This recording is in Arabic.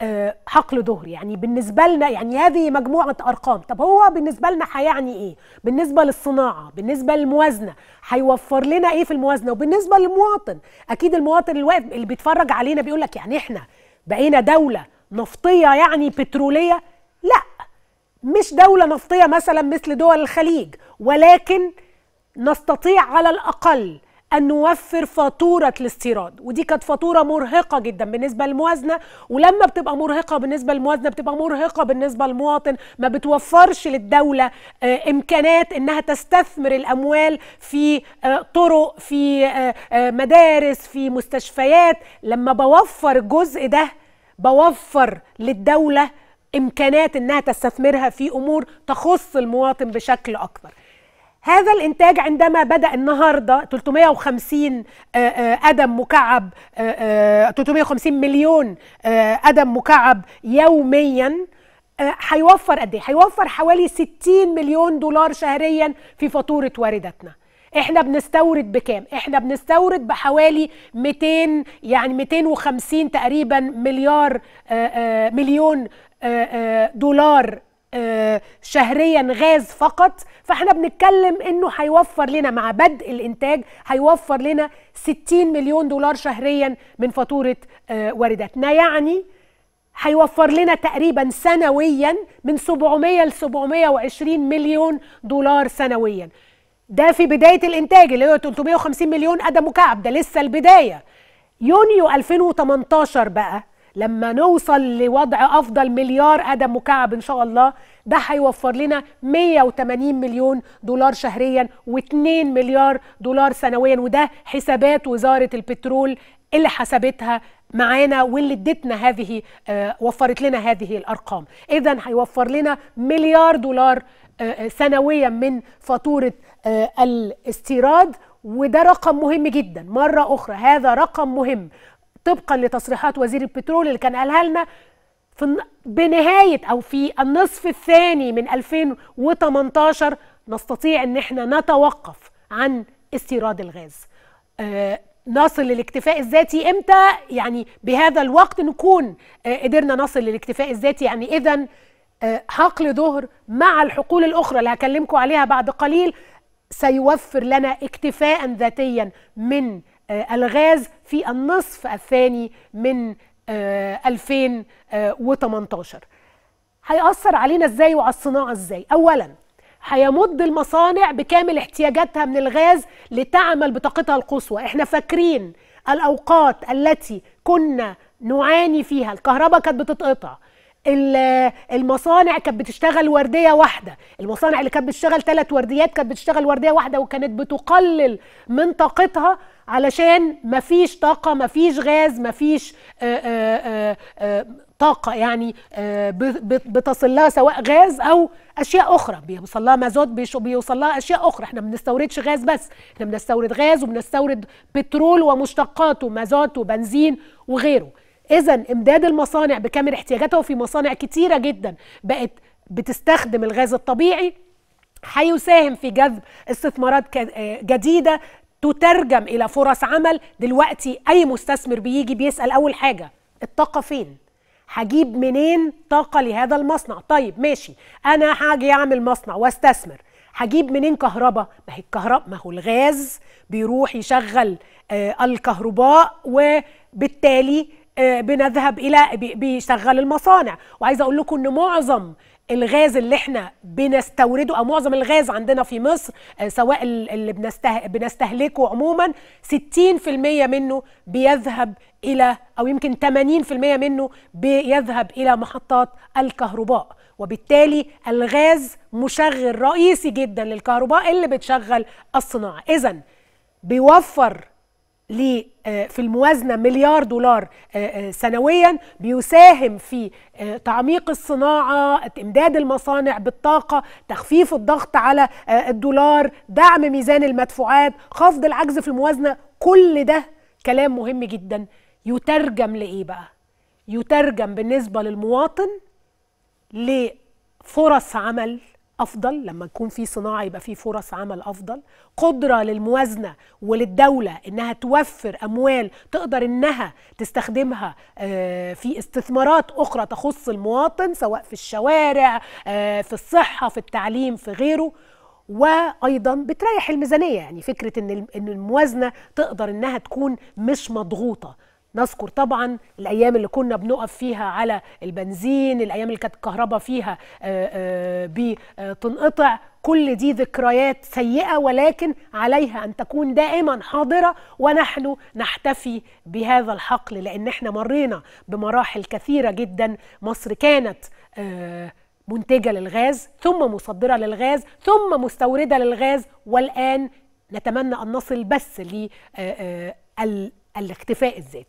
آه، حقل ظهري يعني بالنسبة لنا يعني هذه مجموعة أرقام. طب هو بالنسبة لنا هيعني إيه؟ بالنسبة للصناعة بالنسبة للموازنة هيوفر لنا إيه في الموازنة؟ وبالنسبة للمواطن أكيد المواطن اللي واقف اللي بيتفرج علينا بيقول لك يعني إحنا بقينا دولة نفطية يعني بترولية؟ لا. مش دولة نفطية مثلا مثل دول الخليج ولكن نستطيع على الأقل أن نوفر فاتورة الاستيراد ودي كانت فاتورة مرهقة جدا بالنسبة للموازنة ولما بتبقى مرهقة بالنسبة للموازنة بتبقى مرهقة بالنسبة للمواطن ما بتوفرش للدولة آه، إمكانات إنها تستثمر الأموال في آه، طرق في آه، مدارس في مستشفيات. لما بوفر الجزء ده بوفر للدولة إمكانات إنها تستثمرها في أمور تخص المواطن بشكل أكبر. هذا الإنتاج عندما بدأ النهارده 350 آه، آه، قدم مكعب آه، آه، 350 مليون آه، قدم مكعب يوميا آه، هيوفر قد إيه؟ هيوفر حوالي 60 مليون دولار شهريا في فاتورة وارداتنا. إحنا بنستورد بكام؟ إحنا بنستورد بحوالي 200 يعني 250 تقريبا مليار آه، آه، مليون آه، آه، دولار آه، شهريا غاز فقط فإحنا بنتكلم إنه هيوفر لنا مع بدء الإنتاج هيوفر لنا 60 مليون دولار شهريا من فاتورة آه، وارداتنا يعني هيوفر لنا تقريبا سنويا من 700 ل 720 مليون دولار سنويا. ده في بداية الإنتاج اللي هو 350 مليون قدم مكعب ده لسه البداية. يونيو 2018 بقى لما نوصل لوضع أفضل مليار قدم مكعب إن شاء الله ده هيوفر لنا 180 مليون دولار شهريا و2 مليار دولار سنويا وده حسابات وزارة البترول اللي حسبتها معانا واللي ادتنا هذه آه وفرت لنا هذه الأرقام. اذا هيوفر لنا مليار دولار آه آه، سنويا من فاتورة الاستيراد وده رقم مهم جدا. مرة أخرى هذا رقم مهم. طبقا لتصريحات وزير البترول اللي كان قالها لنا في بنهاية أو في النصف الثاني من 2018 نستطيع إن إحنا نتوقف عن استيراد الغاز. آه نصل للاكتفاء الذاتي إمتى؟ يعني بهذا الوقت نكون آه قدرنا نصل للاكتفاء الذاتي يعني اذا آه حقل ظهر مع الحقول الأخرى اللي هكلمكم عليها بعد قليل سيوفر لنا اكتفاء ذاتيا من الغاز في النصف الثاني من آه، 2018 هيأثر علينا إزاي وعلى الصناعة إزاي؟ اولا هيمد المصانع بكامل احتياجاتها من الغاز لتعمل بطاقتها القصوى. إحنا فاكرين الأوقات التي كنا نعاني فيها الكهرباء كانت بتتقطع المصانع كانت بتشتغل وردية واحدة. المصانع اللي كانت بتشتغل ثلاث ورديات كانت بتشتغل وردية واحدة وكانت بتقلل من طاقتها علشان مفيش طاقة مفيش غاز مفيش آه، آه، آه، آه، طاقة يعني بتصل لها سواء غاز أو أشياء أخرى. بيوصل لها مازوت بيوصل لها أشياء أخرى. إحنا ما بنستوردش غاز بس إحنا بنستورد غاز وبنستورد بترول ومشتقاته مازوت وبنزين وغيره. اذا إمداد المصانع بكامل احتياجاتها وفي مصانع كتيرة جدا بقت بتستخدم الغاز الطبيعي هيساهم في جذب استثمارات آه، جديدة تترجم إلى فرص عمل. دلوقتي أي مستثمر بيجي بيسأل أول حاجة الطاقة فين؟ هجيب منين طاقة لهذا المصنع؟ طيب ماشي أنا هاجي أعمل مصنع وأستثمر هجيب منين كهرباء؟ ما هي الكهرباء ما هو الغاز بيروح يشغل آه الكهرباء وبالتالي بنذهب إلى بي- بيشغل المصانع. وعايزة أقول لكم إن معظم الغاز اللي إحنا بنستورده أو معظم الغاز عندنا في مصر آه، سواء ال- اللي بنسته... بنستهلكه عموما 60% منه بيذهب إلى أو يمكن 80% منه بيذهب إلى محطات الكهرباء. وبالتالي الغاز مشغل رئيسي جدا للكهرباء اللي بتشغل الصناعة. اذا بيوفر آه، في الموازنة مليار دولار آه، آه، سنويا بيساهم في آه، تعميق الصناعة إمداد المصانع بالطاقة تخفيف الضغط على آه، الدولار دعم ميزان المدفوعات خفض العجز في الموازنة. كل ده كلام مهم جدا. يترجم لإيه بقى؟ يترجم بالنسبة للمواطن لفرص عمل أفضل لما يكون في صناعة يبقى في فرص عمل أفضل. قدرة للموازنة وللدولة إنها توفر أموال تقدر إنها تستخدمها آه، في استثمارات أخرى تخص المواطن سواء في الشوارع آه، في الصحة في التعليم في غيره. وأيضا بتريح الميزانية يعني فكرة إن إن الموازنة تقدر إنها تكون مش مضغوطة. نذكر طبعا الأيام اللي كنا بنقف فيها على البنزين الأيام اللي كانت الكهرباء فيها آه، آه، بتنقطع. كل دي ذكريات سيئة ولكن عليها أن تكون دائما حاضرة ونحن نحتفي بهذا الحقل لأن إحنا مرينا بمراحل كثيرة جدا. مصر كانت آه، منتجة للغاز ثم مصدرة للغاز ثم مستوردة للغاز والآن نتمنى أن نصل بس للاكتفاء الذاتي.